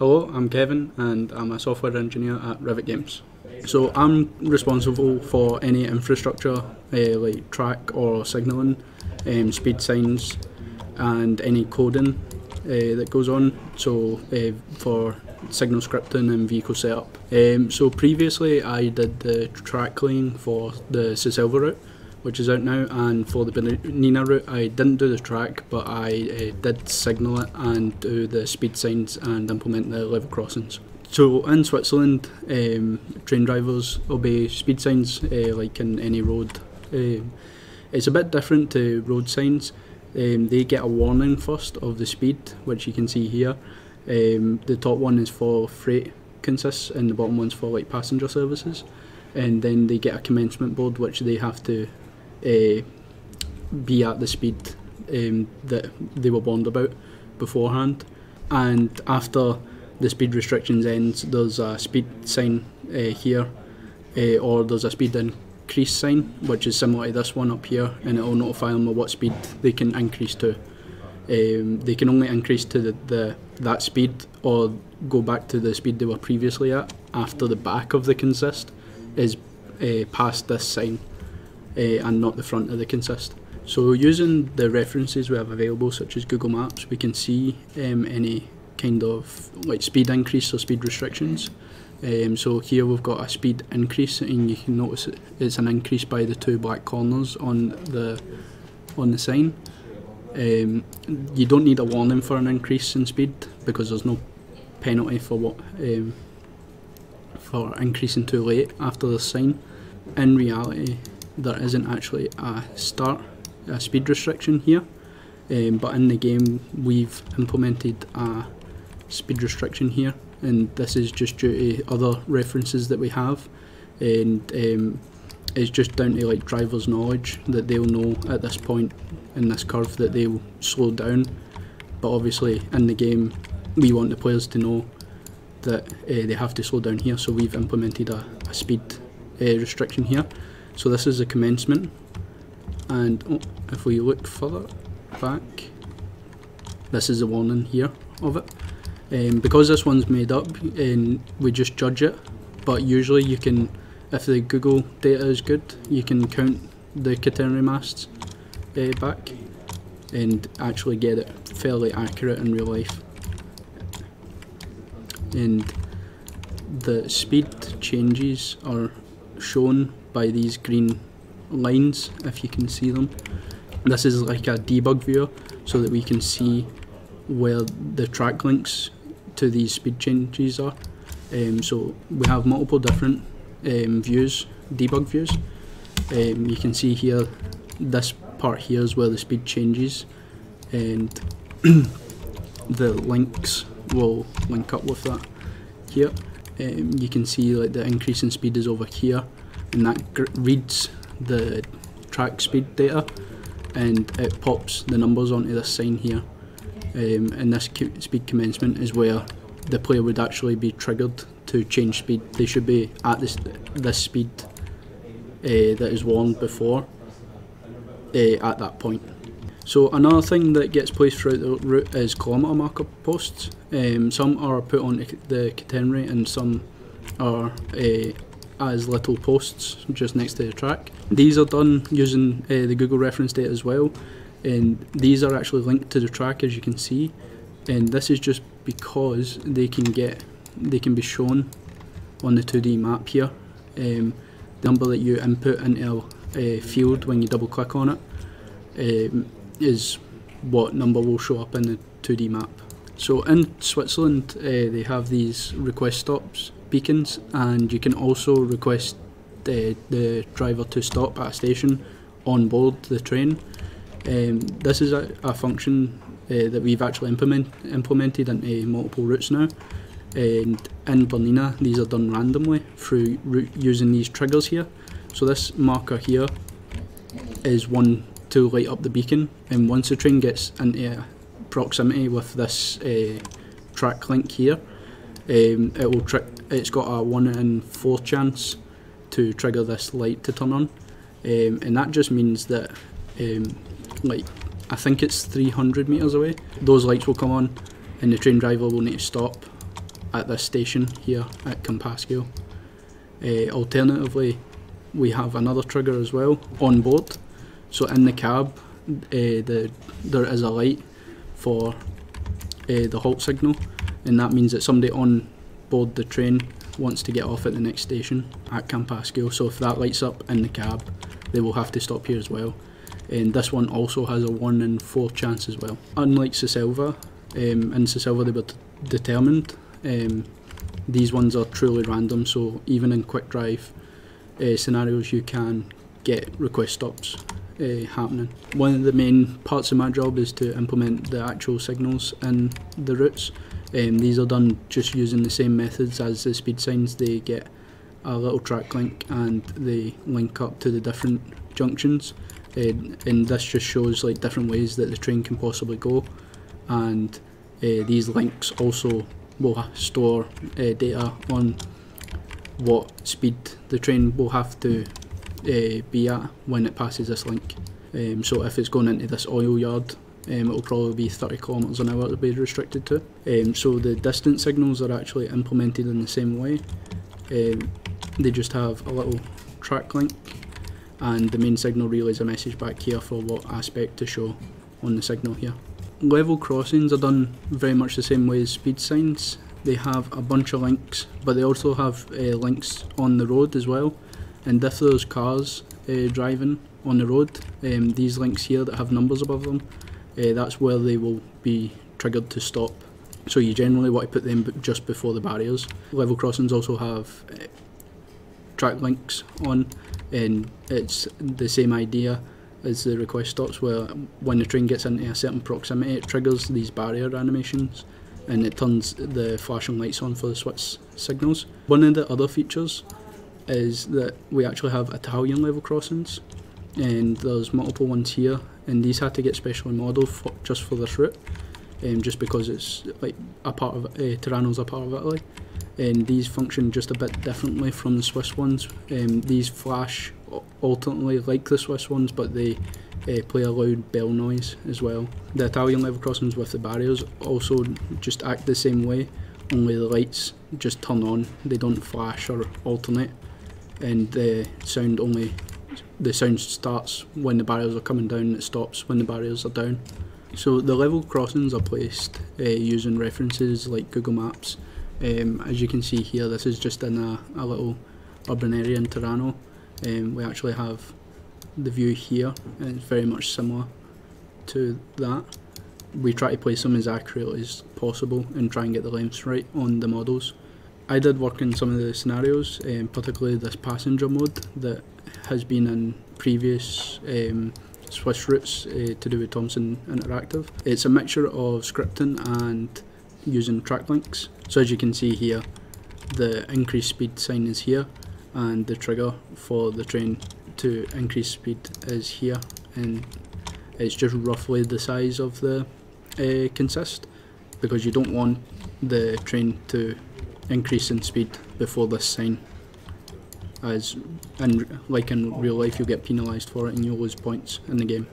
Hello, I'm Kevin and I'm a software engineer at Rivet Games. So I'm responsible for any infrastructure uh, like track or signalling, um, speed signs and any coding uh, that goes on. So uh, for signal scripting and vehicle setup. Um, so previously I did the track lane for the Ciselva route which is out now, and for the Bernina route, I didn't do the track, but I uh, did signal it and do the speed signs and implement the level crossings. So in Switzerland, um, train drivers obey speed signs uh, like in any road. Um, it's a bit different to road signs. Um, they get a warning first of the speed, which you can see here. Um, the top one is for freight consists, and the bottom one's for like passenger services. And then they get a commencement board, which they have to uh, be at the speed um, that they were warned about beforehand. And after the speed restrictions ends, there's a speed sign uh, here, uh, or there's a speed increase sign, which is similar to this one up here, and it will notify them of what speed they can increase to. Um, they can only increase to the, the that speed or go back to the speed they were previously at after the back of the consist is uh, past this sign uh, and not the front of the consist. So using the references we have available such as Google Maps we can see um, any kind of like speed increase or speed restrictions. Um, so here we've got a speed increase and you can notice it's an increase by the two black corners on the on the sign. Um, you don't need a warning for an increase in speed because there's no penalty for what um, for increasing too late after the sign. In reality, there isn't actually a start a speed restriction here um, but in the game we've implemented a speed restriction here and this is just due to other references that we have and um, it's just down to like drivers knowledge that they'll know at this point in this curve that they'll slow down but obviously in the game we want the players to know that uh, they have to slow down here so we've implemented a, a speed uh, restriction here so this is the commencement. And oh, if we look further back this is the warning here of it. Um, because this one's made up and we just judge it. But usually you can if the Google data is good you can count the catenary masts uh, back and actually get it fairly accurate in real life. And the speed changes are shown by these green lines if you can see them. This is like a debug viewer so that we can see where the track links to these speed changes are. Um, so we have multiple different um, views, debug views. Um, you can see here, this part here is where the speed changes and the links will link up with that here. Um, you can see like the increase in speed is over here and that reads the track speed data and it pops the numbers onto this sign here um, and this speed commencement is where the player would actually be triggered to change speed. They should be at this this speed uh, that is warned before uh, at that point. So another thing that gets placed throughout the route is kilometre marker posts. Um, some are put on the catenary and some are uh, as little posts just next to the track. These are done using uh, the Google reference data as well and these are actually linked to the track as you can see and this is just because they can get they can be shown on the 2D map here um, the number that you input into a field when you double click on it um, is what number will show up in the 2D map. So in Switzerland uh, they have these request stops beacons and you can also request the, the driver to stop at a station on board the train. Um, this is a, a function uh, that we've actually implement, implemented into multiple routes now and in Bernina these are done randomly through using these triggers here. So this marker here is one to light up the beacon and once the train gets into proximity with this uh, track link here um, it will it's got a 1 in 4 chance to trigger this light to turn on um, and that just means that um, like I think it's 300 metres away those lights will come on and the train driver will need to stop at this station here at Campascio. Uh, alternatively, we have another trigger as well on board. So in the cab, uh, the there is a light for uh, the halt signal, and that means that somebody on board the train wants to get off at the next station at Campascio. So if that lights up in the cab, they will have to stop here as well. And this one also has a 1 in 4 chance as well. Unlike Cisalva, um, in Cisalva they were determined. Um, these ones are truly random, so even in quick drive uh, scenarios you can get request stops uh, happening. One of the main parts of my job is to implement the actual signals in the routes. Um, these are done just using the same methods as the speed signs. They get a little track link and they link up to the different junctions. Uh, and this just shows like different ways that the train can possibly go. And uh, these links also will store uh, data on what speed the train will have to uh, be at when it passes this link. Um, so if it's going into this oil yard, um, it'll probably be 30 kilometres an hour to be restricted to. Um, so the distance signals are actually implemented in the same way. Um, they just have a little track link and the main signal relays a message back here for what aspect to show on the signal here. Level crossings are done very much the same way as speed signs. They have a bunch of links, but they also have uh, links on the road as well. And if there's cars uh, driving on the road, um, these links here that have numbers above them, uh, that's where they will be triggered to stop. So you generally want to put them just before the barriers. Level crossings also have uh, track links on, and it's the same idea as the request stops, where when the train gets into a certain proximity, it triggers these barrier animations and it turns the flashing lights on for the switch signals. One of the other features is that we actually have Italian level crossings and there's multiple ones here and these had to get specially modelled for, just for this route um, just because it's like a part of uh, Tirano's a part of Italy and these function just a bit differently from the Swiss ones. Um, these flash alternately like the Swiss ones but they uh, play a loud bell noise as well. The Italian level crossings with the barriers also just act the same way only the lights just turn on, they don't flash or alternate and the sound only the sound starts when the barriers are coming down and it stops when the barriers are down. So the level crossings are placed uh, using references like Google Maps. Um, as you can see here, this is just in a, a little urban area in Tirano. Um, we actually have the view here, and it's very much similar to that. We try to place them as accurately as possible and try and get the lengths right on the models. I did work in some of the scenarios, um, particularly this passenger mode that has been in previous um, Swiss routes uh, to do with Thomson Interactive. It's a mixture of scripting and using track links. So as you can see here, the increased speed sign is here and the trigger for the train to increase speed is here and it's just roughly the size of the uh, consist because you don't want the train to increase in speed before this sign as in like in real life you'll get penalised for it and you'll lose points in the game.